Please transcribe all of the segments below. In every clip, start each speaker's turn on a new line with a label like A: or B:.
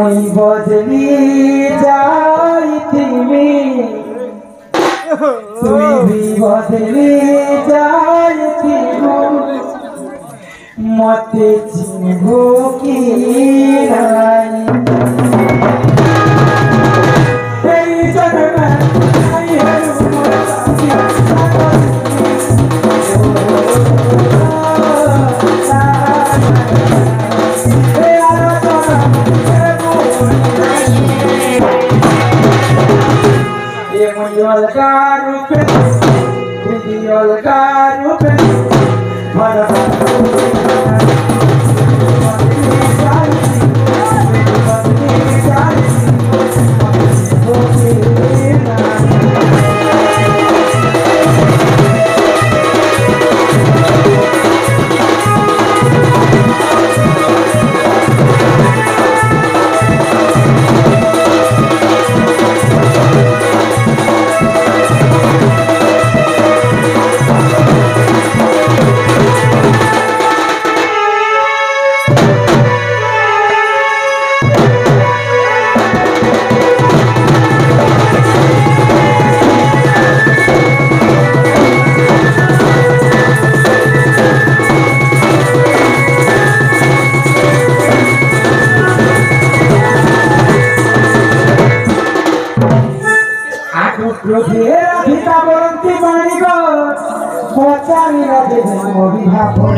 A: মই বদলি যাই তুমি তুমি বদলি যাই তুমি মতে চিনব কি নাই Мадам, мадам, мадам,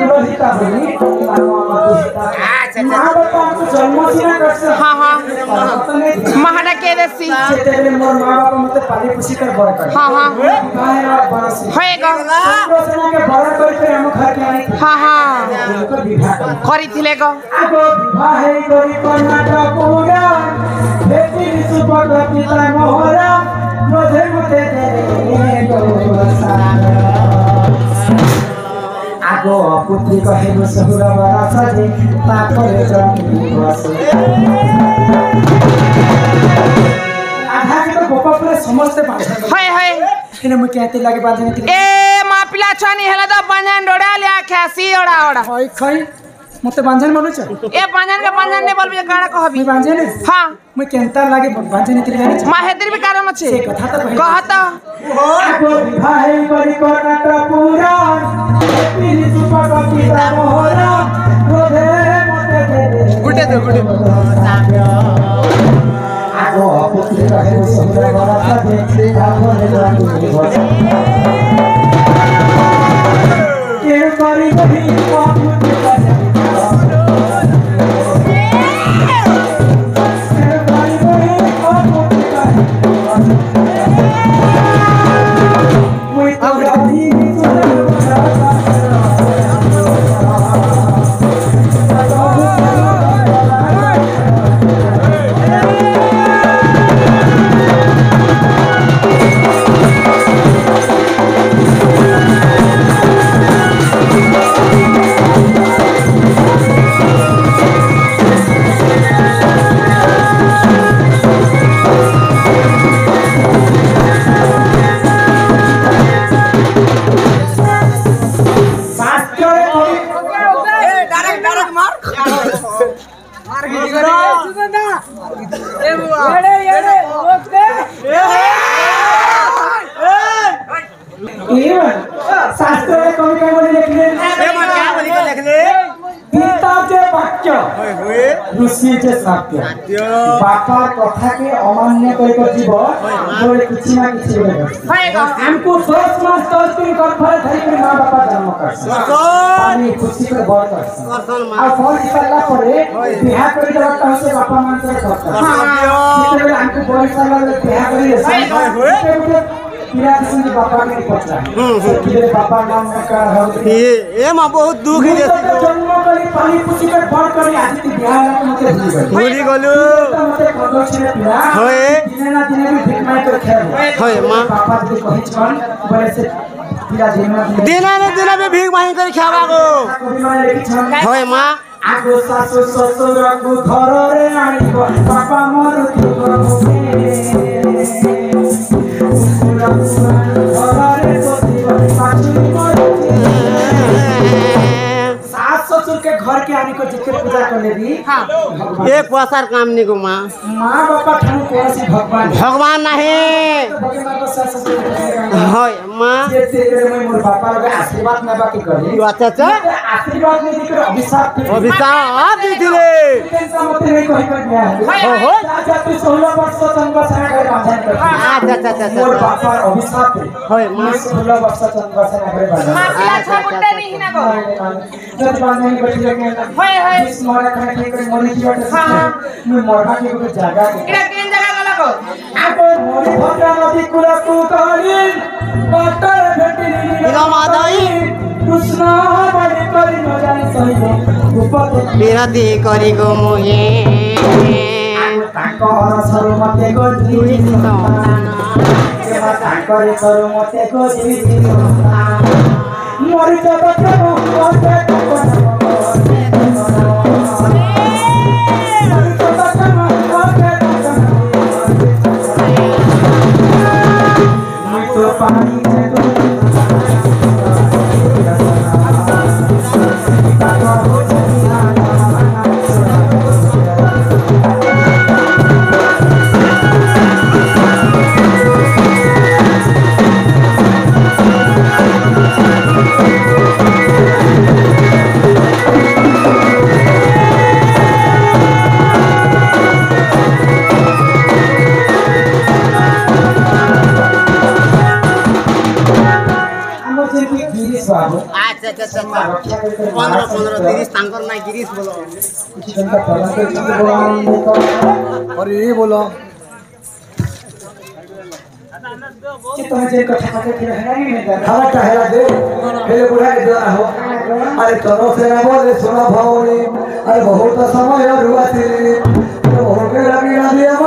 A: বিরোধিতা বলি
B: মাহাটা কে দেশি
A: মোর মা বাবা মতে করে হ্যাঁ হ্যাঁ মধ্যে মধ্যে गो आफु ठीक कतिमा सुगुना बनाछ नि ताको एकदम खुस ए आधा त्यो गोपाको समस्त पा हाय
B: हाय
A: अनि म केतै लागे बाजे
B: ए मा पिला छ नि हेला त बन्ने ल्या ख्यासी ओडा ओडा
A: होइ खै ಮತ್ತೆ ಬಾಂಜನ್ ಬರು
B: ಏ ಬಾಂಜನ್ ಗೆ ಬಾಂಜನ್ ನೇ ಬಲ್ಬಿ ಗಾಡ ಕೋ ಹಬಿ
A: ಬಾಂಜನ್
B: ಹಾ
A: ಮೈ ಕೆಂತಾ ಲಾಗೆ ಬಾಂಜನ್ ಇತ್ರಿ ಗಾಡಿ ಮಾ
B: ಹೆದರ್ ಬಿ ಕಾರಣ ಮಚ್ಚೆ
A: ಕಹತ ಭಾಯ ಪರಿ ಕರ್ನಾಟ ಪೂರಾ ಪಿರಿ ಸುಪಕ ಪಿತಾ ಮೋರಾ ಗೋಧೆ ಮತೆ ಗುಟೆ ದ ಗುಟೆ ಸಾಮ್ಯ ಆಗೋ ಅಪುತ್ರ ಕಹೆ ಸುಂದರ ಗರ ಸಾಧೆ ಆಗೋ ನೆ ಲಾಗು পিসিএইচের সাথে বাপার কথাকে অমান্য করে দিব বলে কিছু না কিছু বলে আমকু 10 মাস 10 দিন গর্ভে ধরি করে মা বাবা জন্ম করছে আমি খুশি করে বড় করছে আর বড় করলা পরে বিয়া করে দেওয়াটা হচ্ছে বাপা মানসের কর্তব্য সেটা আমকু বড় সালার বিয়া করে দিয়েছে पापा के पापा नाम का
C: ये ये मां बहुत दुख है जैसे
A: କରି ପାଣି ପୁଷିକ ବଡ କରି ଆଜି ତି ବିହାର ମତେ ଭୁଲି
C: ଗଲୁ
A: ମତେ କଦଛେ ପିଲା ହଏ ଦିନେ ନା ଦିନେ ବି ଭିକ ମାଇ କରି ଖେଳ ହଏ ମା ବାପା ଯଦି କହି ଛନ୍ ବୋଲେ ସେ ପିଲା ଦିନେ ଦିନେ
C: ନା ଦିନେ ବି ଭିକ ମାଇ କରି ଖାବା ଗୋ ହଏ ମା
A: আগো শাশু শ্বশুরকু ঘরে আনিব বাপা মরুথিব ঘরে ঘরে বসিব हाँ। एक
C: काम नहीं को माँ
A: माँ बापा ठान कौन सी भगवान
C: भगवान नहीं हाय माँ अच्छा अच्छा
A: आशीर्वाद नहीं दिख रहा अभिशाप
C: अभिशाप नहीं दिले
A: टेंशन मत नहीं कोई कर गया हो हो राजा तू 16 वर्ष चंद्र सेना कर राजा अच्छा
C: अच्छा अच्छा मोर
A: बापा अभिशाप
C: होय मैं
A: 16 वर्ष चंद्र सेना कर राजा मासिया
B: छ मुंडे नहीं ना
A: को जब बात नहीं बैठ लगे होय
B: होय
A: इस मोरा खाने के कर मोरी की बात हां मैं मोरा के को जगह के इड़ा
B: केन जगह गला को
A: आप मोरी भद्रा नदी कुला कु कहानी बाटर भेटी नीला मादाई
C: বিরতি করি গো মুহে
A: তাঙ্কর সরু মতে গজি মরি पंद्रह पंद्रह तीस
C: तांकर ना गिरीश बोलो
D: अरे ये बोलो
A: तुम्हें जे कथा के हेरा नहीं है
D: धारा का हेरा दे पहले बुढ़ा के दरा हो अरे तरो से ना बोले सुना भावनी अरे बहुत समय रुआ थी बहुत मेरा मेरा दिया